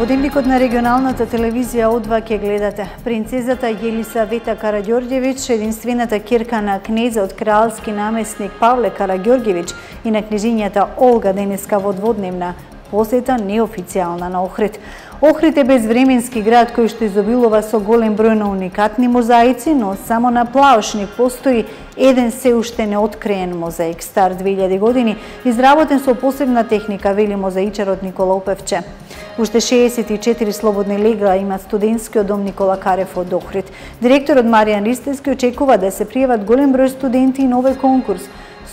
Во дневникот на регионалната телевизија Одва ке гледате. Принцезата Јелисавета Караѓорѓевиќ, единствената кирка на кнезот кралски наместник Павле Караѓорѓевиќ и на книжињата Олга денеска во дводневна посета неофицијална на Охрид. Охрид е безвременски град кој што изобилува со голем број на уникатни мозаици, но само на Плаошник постои еден се уште неоткриен мозаик, стар 2000 години, изработен со посебна техника, вели мозаичарот Никола Упевче. Уште 64 слободни легла има студентскиот дом Никола Карев од Охрид. Директорот Маријан Ристевски очекува да се пријават голем број студенти и нови конкурс,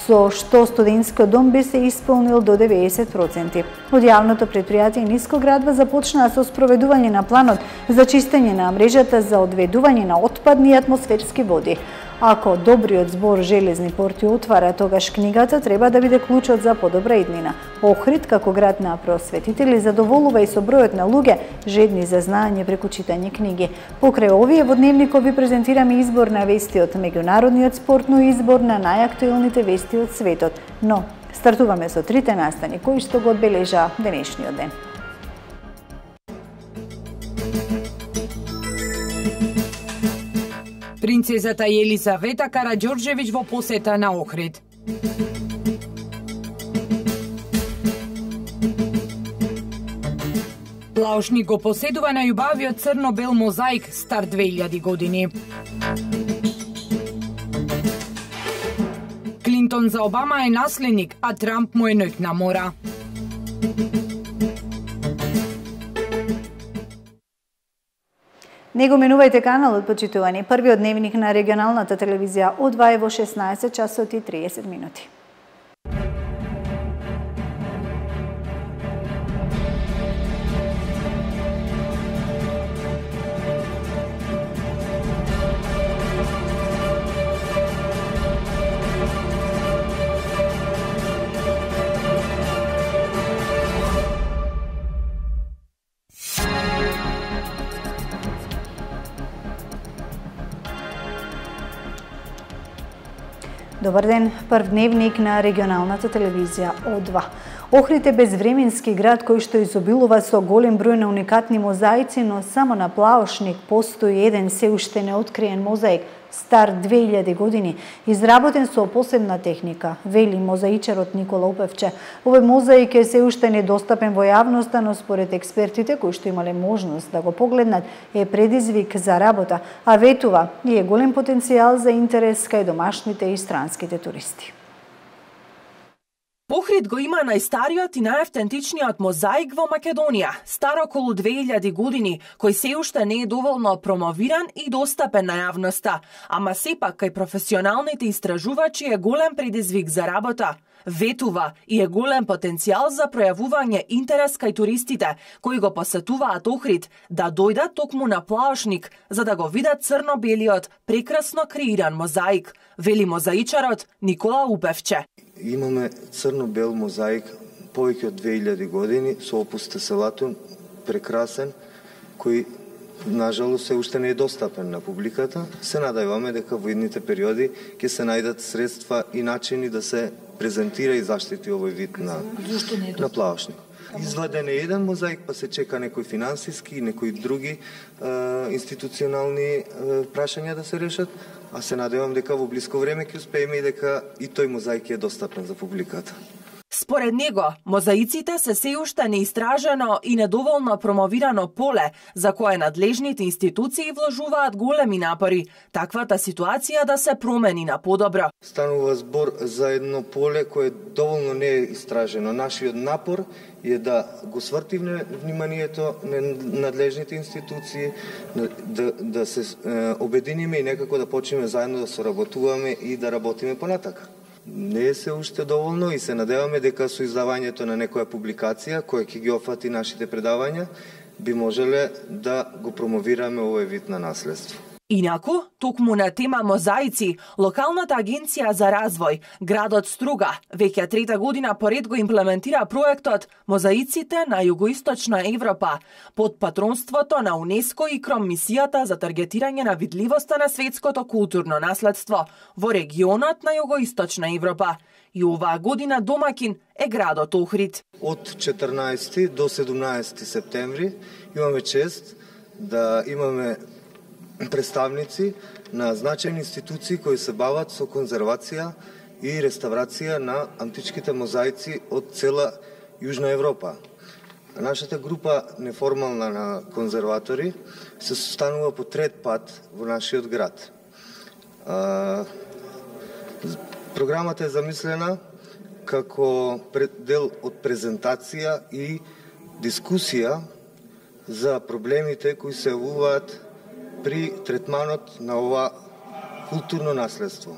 со што студентскиот дом би се исполнил до 90%. Од јавното предпријатие Нискоградба започнаа со спроведување на планот за чистење на мрежата за одведување на отпадни атмосферски води. Ако добриот збор железни порти отвара, тогаш книгата треба да биде клучот за подобра иднина. Охрид, како град на просветители, задоволува и со бројот на луѓе жедни за знаење преку читање книги. Покрај овие во дневникот ви презентираме избор на вести од меѓународниот спортно избор на најактуелните вести од светот. Но, стартуваме со трите настани кои што го одбележа денешниот ден. Принцезата Елизавета Караѓорđević во посета на Охрид. Плаушник го поседува на јубавиот црно-бел мозаик стар 2000 години. Клинтон за Обама е наследник, а Трамп му е ноќ на мора. Не го менувајте каналот, почитувани. Првиот дневник на регионалната телевизија од во 16 часот и 30 минути. Добар ден, прв дневник на регионалната телевизија О2. Охрид е безвременски град кој што изобилува со голем број на уникатни мозаици, но само на Плаошник постои еден се уште неоткриен мозаик – стар 2000 години, изработен со посебна техника, вели мозаичарот Никола Упевче. Овој мозаик е се уште недостапен во јавноста, но според експертите кои што имале можност да го погледнат, е предизвик за работа, а ветува и е голем потенцијал за интерес кај домашните и странските туристи. Похрид го има најстариот и најавтентичниот мозаик во Македонија, стар околу 2000 години, кој се уште не е доволно промовиран и достапен на јавноста, ама сепак кај професионалните истражувачи е голем предизвик за работа. Ветува и е голем потенцијал за пројавување интерес кај туристите кои го посетуваат Охрид да дојдат токму на плашник за да го видат црно-белиот прекрасно креиран мозаик, вели мозаичарот Никола Упевче имаме црно-бел мозаик повеќе од 2000 години со опус Теселатун, прекрасен, кој нажалост се уште не е достапен на публиката. Се надеваме дека во идните периоди ќе се најдат средства и начини да се презентира и заштити овој вид на, на плавашник. Изваден е еден мозаик, па се чека некои финансиски и некои други е, институционални е, прашања да се решат, а се надевам дека во блиско време ќе успееме и дека и тој мозаик е достапен за публиката. Според него, мозаиците се се уште неистражено и недоволно промовирано поле за кое надлежните институции вложуваат големи напори, таквата ситуација да се промени на подобро. Станува збор за едно поле кое доволно не е истражено. Нашиот напор е да го свртиме вниманието на надлежните институции, да, да се обединиме и некако да почнеме заедно да соработуваме и да работиме понатака не е се уште доволно и се надеваме дека со издавањето на некоја публикација која ќе ги офати нашите предавања би можеле да го промовираме овој вид на наследство. Инаку, токму на тема мозаици, локалната агенција за развој, градот Струга, веќе трета година поред го имплементира проектот Мозаиците на југоисточна Европа, под патронството на УНЕСКО и кром мисијата за таргетирање на видливоста на светското културно наследство во регионот на југоисточна Европа. И оваа година домакин е градот Охрид. Од 14 до 17 септември имаме чест да имаме представници на значајни институции кои се бават со конзервација и реставрација на античките мозаици од цела Јужна Европа. Нашата група неформална на конзерватори се состанува по трет пат во нашиот град. Програмата е замислена како дел од презентација и дискусија за проблемите кои се јавуваат при третманот на ова културно наследство.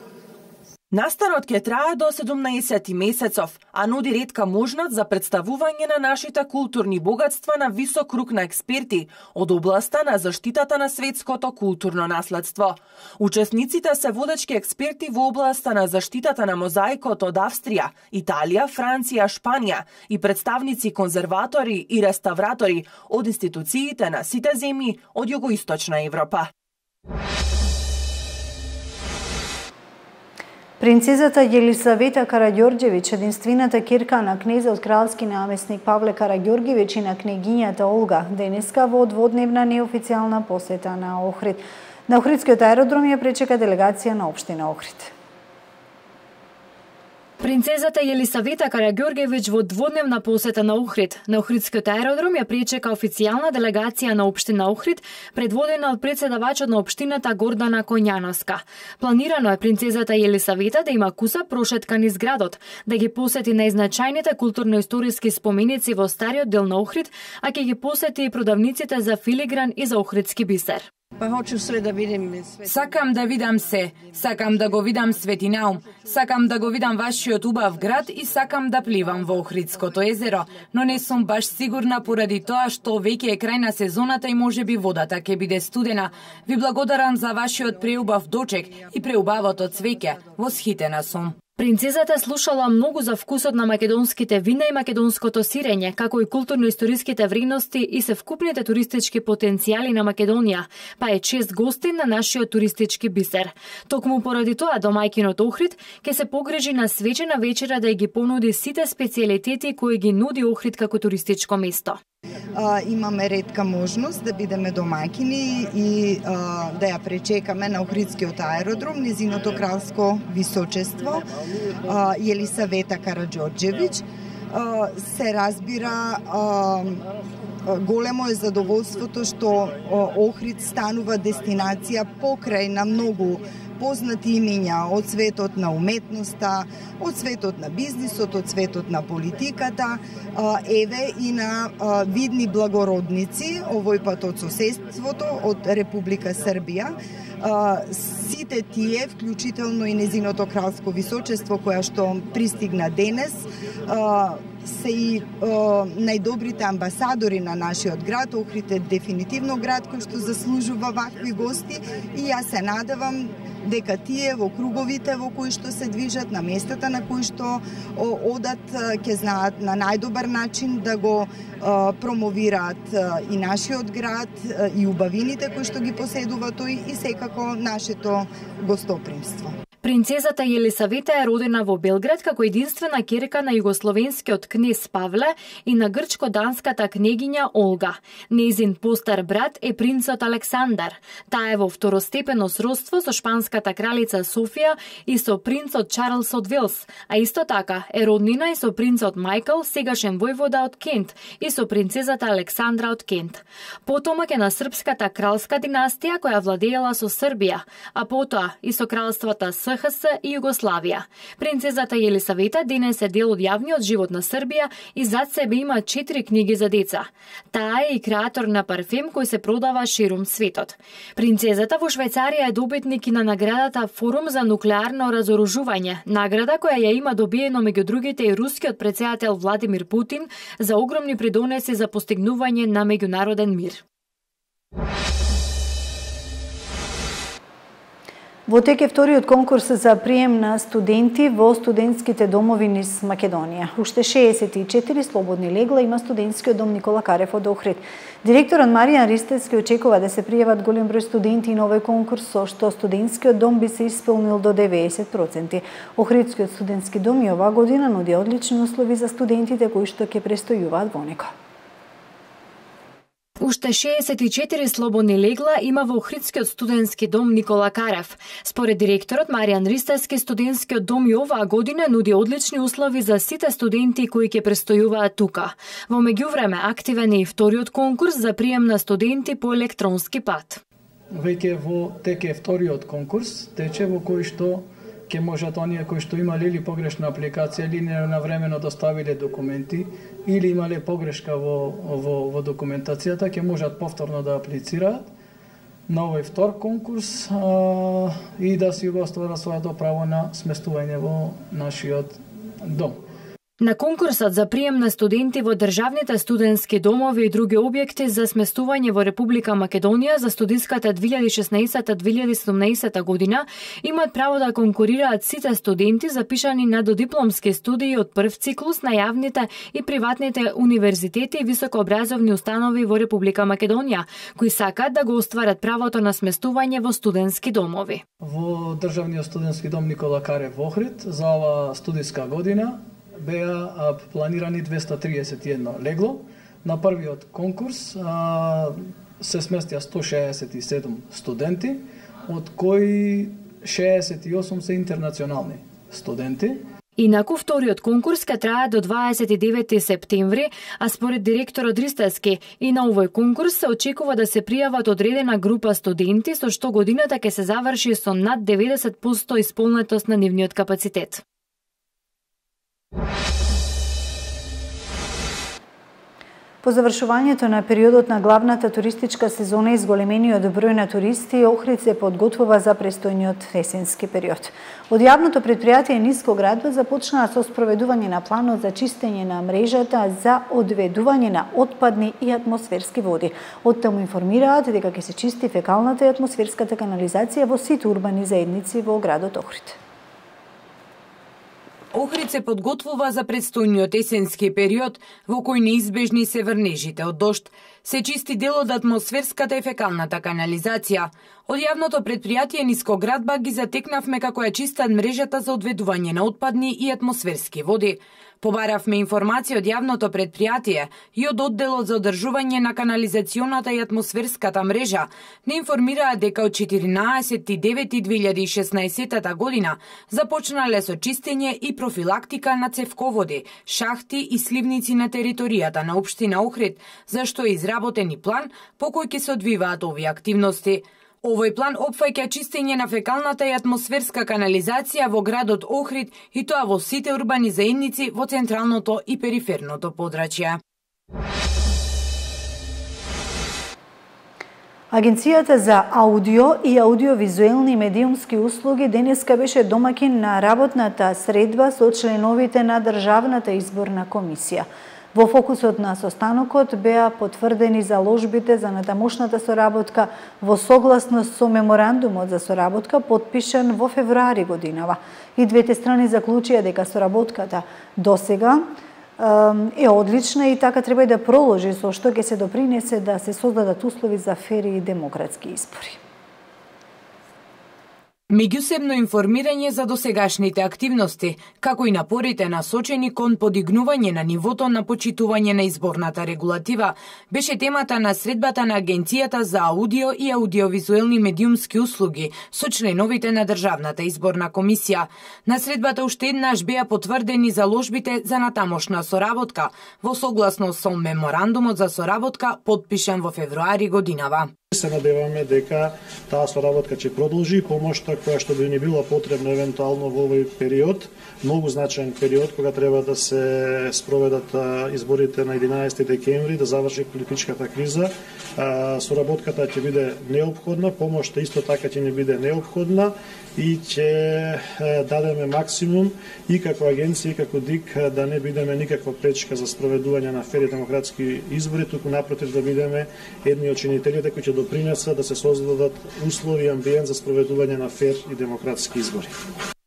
Настарот ќе трае до 17 месецов, а нуди ретка можност за представување на нашите културни богатства на висок круг на експерти од областа на заштитата на светското културно наследство. Учесниците се водечки експерти во областа на заштитата на мозаикот од Австрија, Италија, Франција, Шпанија и представници конзерватори и реставратори од институциите на сите земји од југоисточна Европа. Принцезата Јелисавета Караѓорđевиќ, единствената кирка на кнезот кралски наместник Павле Караѓорѓевиќ и на кнегињата Олга, денеска во дводневна неофицијална посета на Охрид. На Охридскиот аеродром ја пречека делегација на Обштина Охрид. Принцезата Јелисавета Караѓоргевиќ во дводневна посета на Охрид. На Охридскиот аеродром ја причека официјална делегација на општина Охрид, предводена од председавачот на општината Гордана Коњановска. Планирано е принцезата Јелисавета да има куса прошетка низ градот, да ги посети најзначајните културно-историски споменици во стариот дел на Охрид, а ќе ги посети и продавниците за филигран и за охридски бисер. Па хочу све да видим. Сакам да видам се, сакам да го видам Светинаум, сакам да го видам вашиот убав град и сакам да пливам во Охридското езеро, но не сум баш сигурна поради тоа што веќе е крај на сезоната и може би водата ќе биде студена. Ви благодарам за вашиот преубав дочек и преубавото цвеќе. Восхитена сум. Принцезата слушала многу за вкусот на македонските вина и македонското сирење, како и културно-историските вредности и се вкупните туристички потенцијали на Македонија, па е чест гостин на нашиот туристички бисер. Токму поради тоа домајкинот Охрид ќе се погрежи на свечена вечера да ги понуди сите специјалитети кои ги нуди Охрид како туристичко место а, имаме редка можност да бидеме домакини и а, да ја пречекаме на Охридскиот аеродром, низиното кралско височество, а, Елисавета Караджорджевич. А, се разбира а, големо е задоволството што Охрид станува дестинација покрај на многу познати имиња од светот на уметноста, од светот на бизнисот, од светот на политиката, еве и на видни благородници, овој пат од соседството, од Република Србија, сите тие, вклучително и незиното кралско височество, која што пристигна денес, се и о, најдобрите амбасадори на нашиот град. Охрид е дефинитивно град кој што заслужува вакви гости и јас се надевам дека тие во круговите во кои што се движат, на местата на кои што одат, ќе знаат на најдобар начин да го промовираат и нашиот град и убавините кои што ги поседува тој и секако нашето гостопримство. Принцезата Јелисавета е родена во Белград како единствена керка на југословенскиот кнез Павле и на грчко-данската кнегиња Олга. Незин постар брат е принцот Александар. Таа е во второстепено сродство со шпанската кралица Софија и со принцот Чарлс од Вилс, а исто така е роднина и со принцот Майкл, сегашен војвода од Кент, и со принцезата Александра од Кент. Потомак е на српската кралска династија која владеела со Србија, а потоа и со кралствата СХС и Југославија. Принцезата Јелисавета денес е дел од јавниот живот на Србија и зад себе има четири книги за деца. Таа е и креатор на парфем кој се продава ширум светот. Принцезата во Швајцарија е добитник и на наградата Форум за нуклеарно разоружување, награда која ја има добиено меѓу другите и рускиот председател Владимир Путин за огромни придонеси за постигнување на меѓународен мир. Во тек е вториот конкурс за прием на студенти во студентските домови низ Македонија. Уште 64 слободни легла има студентскиот дом Никола Карев од Охрид. Директорот Маријан Ристевски очекува да се пријават голем број студенти на овој конкурс, со што студентскиот дом би се исполнил до 90%. Охридскиот студентски дом и оваа година нуди одлични услови за студентите кои што ќе престојуваат во него. Уште 64 слободни легла има во Охридскиот студентски дом Никола Карев. Според директорот Маријан Ристевски, студентскиот дом и оваа година нуди одлични услови за сите студенти кои ќе престојуваат тука. Во меѓувреме активен е и вториот конкурс за прием на студенти по електронски пат. Веќе во теке вториот конкурс, тече во кој што ќе можат оние кои што имале или погрешна апликација или не навремено доставиле документи или имале погрешка во, во, во документацијата, ќе можат повторно да аплицираат на овој втор конкурс а, и да си го остварат своето право на сместување во нашиот дом. На конкурсот за прием на студенти во државните студентски домови и други објекти за сместување во Република Македонија за студиската 2016-2017 година имаат право да конкурираат сите студенти запишани на додипломски студии од прв циклус на јавните и приватните универзитети и високообразовни установи во Република Македонија, кои сакаат да го остварат правото на сместување во студентски домови. Во Државниот студентски дом Никола Каре во Охрид за оваа студиска година беа планирани 231 легло. На првиот конкурс а, се сместија 167 студенти, од кои 68 се интернационални студенти. Инаку вториот конкурс ке трае до 29 септември, а според директорот Ристески и на овој конкурс се очекува да се пријават одредена група студенти со што годината ќе се заврши со над 90% исполнетост на нивниот капацитет. По завршувањето на периодот на главната туристичка сезона и зголемениот број на туристи, Охрид се подготвува за престојниот есенски период. Од јавното предпријатие Ниско градба започнаа со спроведување на планот за чистење на мрежата за одведување на отпадни и атмосферски води. Од таму информираат дека ќе се чисти фекалната и атмосферската канализација во сите урбани заедници во градот Охрид. Охрид се подготвува за предстојниот есенски период во кој неизбежни се врнежите од дошт, се чисти дел од атмосферската и фекалната канализација. Од јавното предпријатие Нискоградба ги затекнавме како ја чистат мрежата за одведување на отпадни и атмосферски води. Побаравме информации од јавното предпријатие и од одделот за одржување на канализационата и атмосферската мрежа. Не информираа дека од 14.9.2016 година започнале со чистење и профилактика на цевководи, шахти и сливници на територијата на општина Охрид, зашто е изработен и план по кој ќе се одвиваат овие активности. Овој план опфаќа чистење на фекалната и атмосферска канализација во градот Охрид и тоа во сите урбани заедници во централното и периферното подрачје. Агенцијата за аудио и аудиовизуелни медиумски услуги денеска беше домакин на работната средба со членовите на Државната изборна комисија. Во фокусот на состанокот беа потврдени заложбите за натамошната соработка во согласност со меморандумот за соработка подпишан во февруари годинава. И двете страни заклучија дека соработката досега е одлична и така треба и да проложи со што ќе се допринесе да се создадат услови за фери и демократски избори. Меѓусебно информирање за досегашните активности, како и напорите насочени кон подигнување на нивото на почитување на изборната регулатива, беше темата на средбата на Агенцијата за аудио и аудиовизуелни медиумски услуги со членовите на Државната изборна комисија. На средбата уште еднаш беа потврдени заложбите за натамошна соработка во согласност со меморандумот за соработка подпишан во февруари годинава. Се надеваме дека таа соработка ќе продолжи и помошта која што би ни била потребна евентуално во овој период, многу значаен период кога треба да се спроведат изборите на 11 декември, да заврши политичката криза. Соработката ќе биде необходна, помошта исто така ќе ни биде необходна и ќе дадеме максимум и како агенција и како ДИК да не бидеме никаква пречка за спроведување на фери демократски избори, туку напротив да бидеме едни од чинителите кои ќе допринесат да се создадат услови и амбиент за спроведување на фер и демократски избори.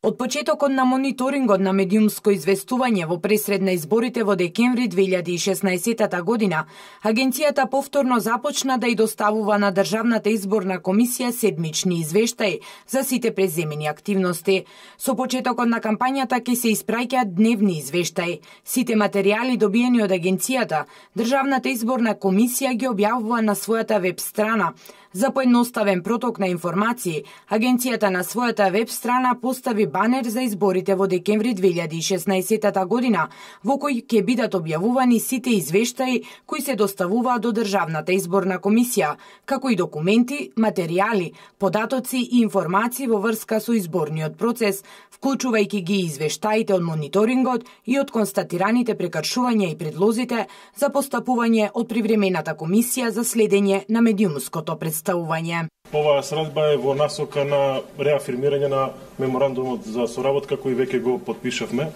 Од почетокот на мониторингот на медиумско известување во пресред на изборите во декември 2016 година, агенцијата повторно започна да и доставува на Државната изборна комисија седмични извештаи за сите преземени активности. Со почетокот на кампањата ќе се испраќаат дневни извештаи. Сите материјали добиени од агенцијата, Државната изборна комисија ги објавува на својата веб страна, За поедноставен проток на информации, агенцијата на својата веб страна постави банер за изборите во декември 2016 година, во кој ќе бидат објавувани сите извештаи кои се доставуваат до Државната изборна комисија, како и документи, материјали, податоци и информации во врска со изборниот процес, вклучувајќи ги извештаите од мониторингот и од констатираните прекршувања и предлозите за постапување од привремената комисија за следење на медиумското представување представување. Оваа средба е во насока на реафирмирање на меморандумот за соработка кој веќе го подпишавме.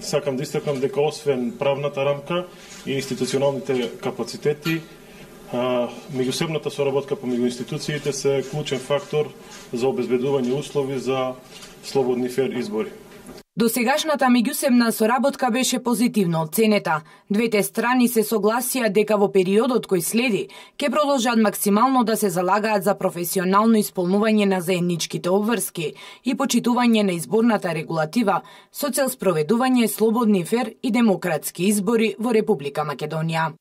Сакам да истакнам дека освен правната рамка и институционалните капацитети, меѓусебната соработка помеѓу институциите се клучен фактор за обезбедување услови за слободни фер избори. Досегашната меѓусебна соработка беше позитивно оценета. Двете страни се согласија дека во периодот кој следи ќе продолжат максимално да се залагаат за професионално исполнување на заедничките обврски и почитување на изборната регулатива со цел спроведување слободни фер и демократски избори во Република Македонија.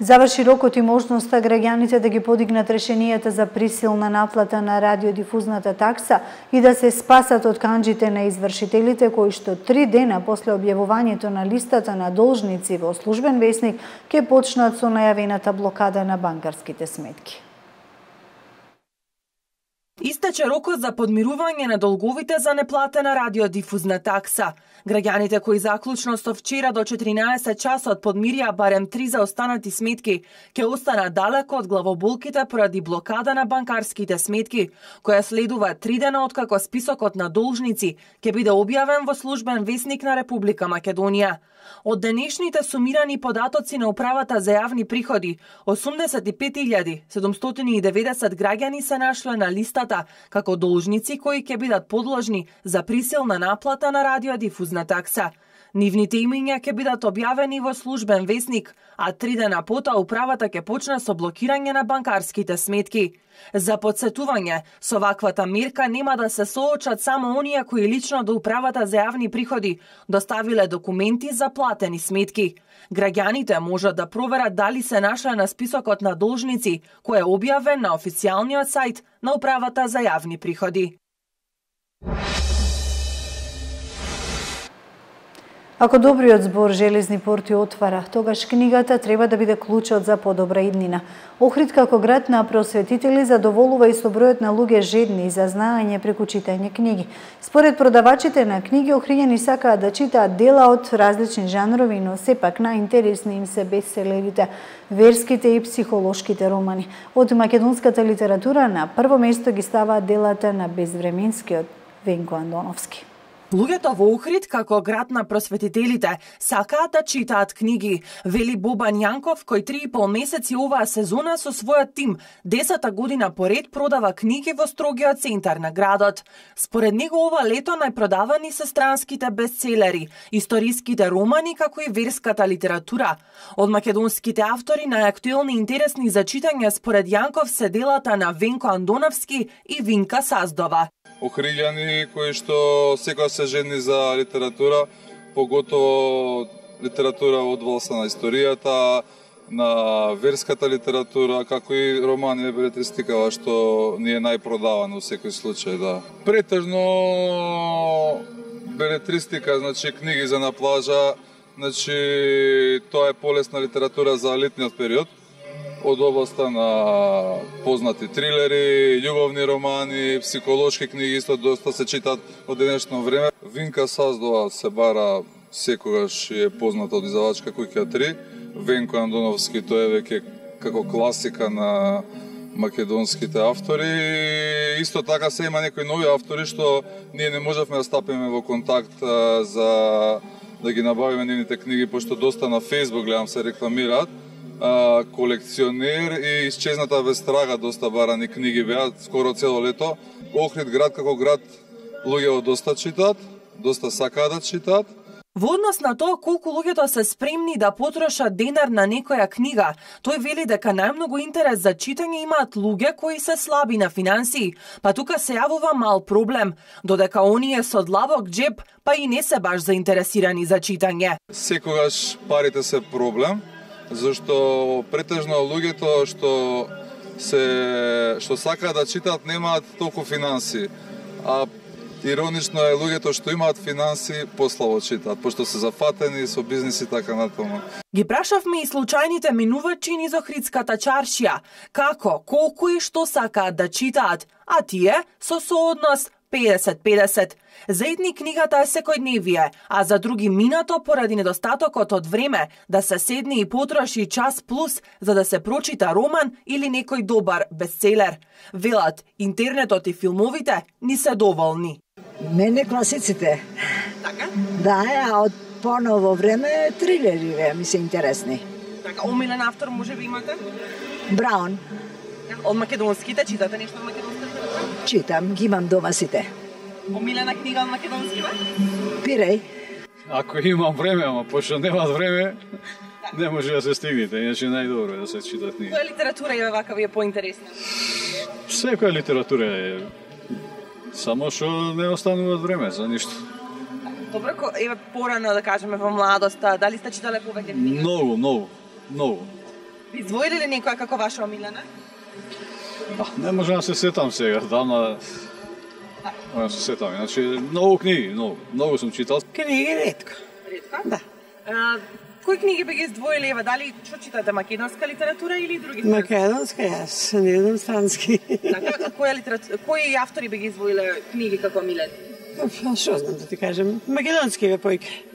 Заврши рокот и можноста граѓаните да ги подигнат решенијата за присилна наплата на радиодифузната такса и да се спасат од канџите на извршителите кои што три дена после објавувањето на листата на должници во службен весник ќе почнат со најавената блокада на банкарските сметки. Истече рокот за подмирување на долговите за неплатена радиодифузна такса. Граѓаните кои заклучно со вчера до 14 часот подмирија барем три заостанати сметки, ќе останат далеко од главоболките поради блокада на банкарските сметки, која следува три дена откако списокот на должници ќе биде објавен во службен весник на Република Македонија. Од денешните сумирани податоци на управата за јавни приходи, 85.790 граѓани се нашле на листата како должници кои ќе бидат подложни за присилна наплата на радиодифузна такса. Нивните имиња ќе бидат објавени во службен весник, а три дена пота управата ќе почне со блокирање на банкарските сметки. За подсетување, со ваквата мерка нема да се соочат само оние кои лично до управата за јавни приходи доставиле документи за платени сметки. Граѓаните можат да проверат дали се нашле на списокот на должници, кој е објавен на официјалниот сајт на управата за јавни приходи. Ако добриот збор Железни порти отвара, тогаш книгата треба да биде клучот за подобра иднина. Охрид како град на просветители задоволува и со бројот на луѓе жедни за знаење преку читање книги. Според продавачите на книги, охриѓани сакаат да читаат дела од различни жанрови, но сепак најинтересни им се бестселерите, верските и психолошките романи. Од македонската литература на прво место ги ставаат делата на безвременскиот Венко Андоновски. Луѓето во Охрид, како град на просветителите, сакаат да читаат книги, вели Бобан Јанков, кој три и пол месеци оваа сезона со својот тим, десета година поред продава книги во строгиот центар на градот. Според него ова лето најпродавани се странските бестселери, историските романи, како и верската литература. Од македонските автори најактуелни и интересни за читање според Јанков се делата на Венко Андоновски и Винка Саздова охриљани кои што секоја се жени за литература, поготово литература од волса на историјата, на верската литература, како и романи и белетристика, што ни е најпродавано во секој случај, да. Претежно белетристика, значи книги за на плажа, значи тоа е полесна литература за летниот период од областа на познати трилери, љубовни романи, психолошки книги, исто доста се читат од денешно време. Винка Саздова се бара секогаш е позната од издавачка Куќа 3. Венко Андоновски тој е веќе како класика на македонските автори. Исто така се има некои нови автори што ние не можевме да стапиме во контакт за да ги набавиме нивните книги, пошто доста на Facebook гледам се рекламираат, а, колекционер и исчезната вестрага доста барани книги беа скоро цело лето. Охрид град како град луѓето доста читаат, доста сакаат да читаат, Во однос на тоа колку луѓето се спремни да потрошат денар на некоја книга, тој вели дека најмногу интерес за читање имаат луѓе кои се слаби на финансии, па тука се јавува мал проблем, додека оние со длабок джеб па и не се баш заинтересирани за читање. Секогаш парите се проблем, зашто претежно луѓето што се што сакаат да читат немаат толку финанси, А Иронично е луѓето што имаат финанси пославо читаат, пошто се зафатени со бизнис и така натаму. Ги прашавме и случајните минувачи низ Охридската чаршија, како, колку и што сакаат да читаат, а тие со сооднос 50-50. За едни книгата е секојдневие, а за други минато поради недостатокот од време да се седне и потроши час плюс за да се прочита роман или некој добар бестселер. Велат, интернетот и филмовите ни се доволни. Мене класиците. Така? Да, а од поново време трилери ми се интересни. Така, омилен автор може би имате? Браун. Од македонските читате нешто од македонските? Читам, ги имам дома сите. Омилена книга од македонските? Пиреј. Ако имам време, ама пошто немат време, не може да се стигнете, иначе најдобро е да се чита книги. Која литература е вака ви е поинтересна? Секоја литература е Само што не останува време за ништо. Добро, еве порано да кажеме во младоста, дали сте читале повеќе книги? Многу, многу, многу. Извоили ли некоја како ваша омилена? А, не можам да се сетам сега, дама Можам да се сетам, значи многу книги, многу, многу сум читал. Книги ретко. Ретко? Да. А, кои книги би ги издвоили, ева, дали што читате, македонска литература или други? Македонска, јас, не едам странски. Така, која литература, кои автори би ги издвоиле книги како милени? Па, што знам да ти кажем, македонски ве појке.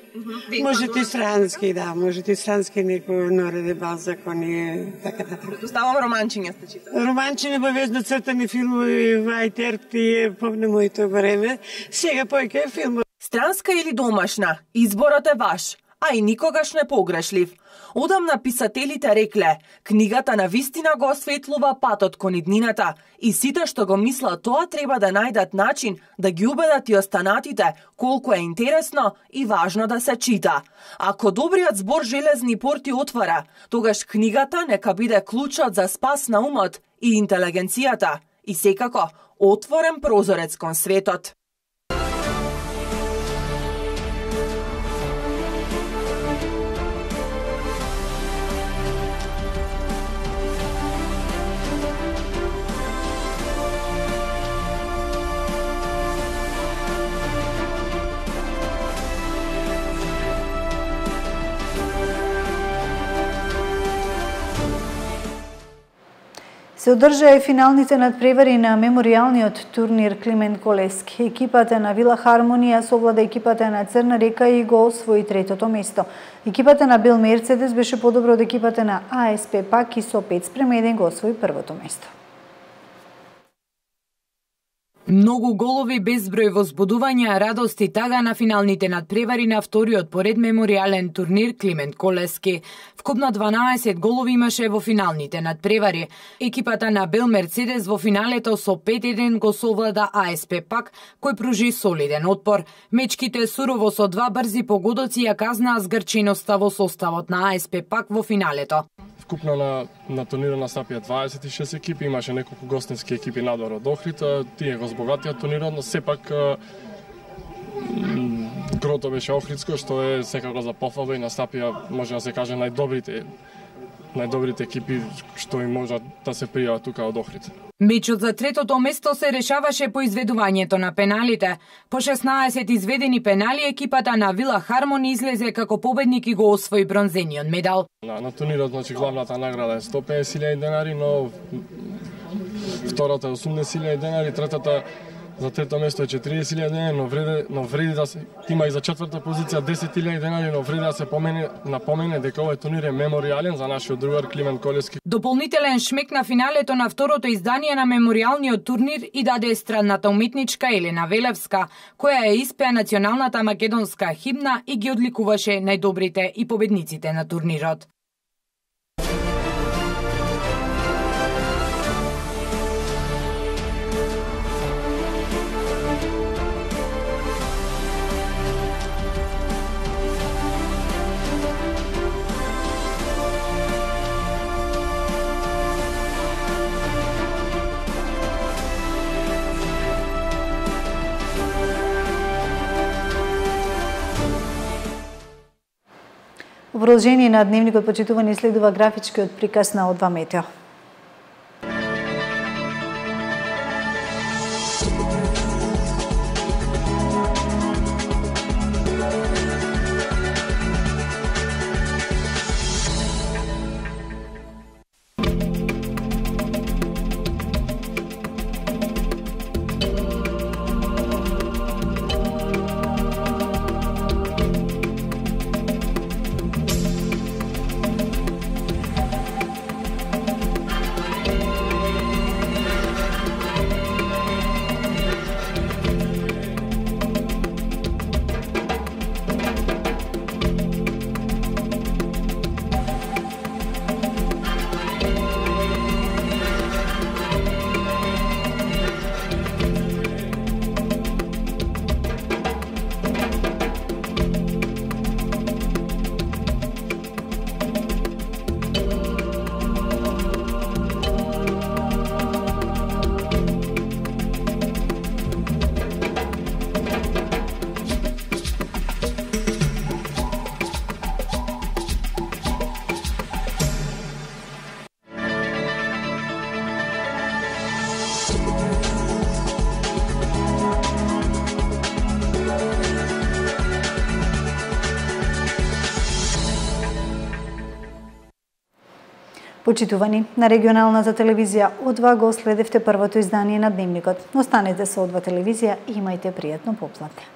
Може ти странски, да, може ти странски некој Норе Балзак, оние, така така. Предоставам романчиња сте читали. Романчиња во везно цртани филмови, Вајтер, тие помне моето време. Сега појке филмови. Странска или домашна, изборот е ваш а и никогаш не погрешлив. Одам на писателите рекле, книгата на вистина го осветлува патот кон иднината и сите што го мислат тоа треба да најдат начин да ги убедат и останатите колку е интересно и важно да се чита. Ако добриот збор железни порти отвара, тогаш книгата нека биде клучот за спас на умот и интелигенцијата и секако отворен прозорец кон светот. Се одржаа и финалните надпревари на мемориалниот турнир Климент Колески. Екипата на Вила Хармонија совлада екипата на Црна река и го освои третото место. Екипата на Бил Мерцедес беше подобро од екипата на АСП пак и со 5 спрема 1 го освои првото место. Многу голови, безброј возбудувања, радост и тага на финалните надпревари на вториот поред мемориален турнир Климент Колески. Вкупно 12 голови имаше во финалните надпревари. Екипата на Бел Мерцедес во финалето со 5-1 го совлада АСП пак, кој пружи солиден отпор. Мечките сурово со два брзи погодоци ја казнаа згрченоста во составот на АСП пак во финалето. Вкупно на, на турнирот настапија 26 екипи, имаше неколку гостински екипи надвор од Охрид, тие го збогатија турнирот, но сепак грото беше Охридско, што е секако за пофалба и настапија, може да се каже, најдобрите најдобрите екипи што им можат да се пријават тука од Охрид. Мечот за третото место се решаваше по изведувањето на пеналите. По 16 изведени пенали екипата на Вила Хармони излезе како победник и го освои бронзениот медал. На, на турнирот, значи, главната награда е 150.000 денари, но втората е 80.000 денари, третата за трето место е 40.000 денари, но вреди, но вреди да се има и за четврта позиција 10.000 денари, но вреди да се помене напомене дека овој турнир е мемориален за нашиот другар Климен Колески. Дополнителен шмек на финалето на второто издание на мемориалниот турнир и даде странната уметничка Елена Велевска, која е испеа националната македонска химна и ги одликуваше најдобрите и победниците на турнирот. Во продолжение на дневникот почитувани следува графичкиот приказ на Одва Метео. Почитувани, на регионалната телевизија Одва го следевте првото издание на Дневникот. Останете со Одва телевизија и имајте пријатно поплате.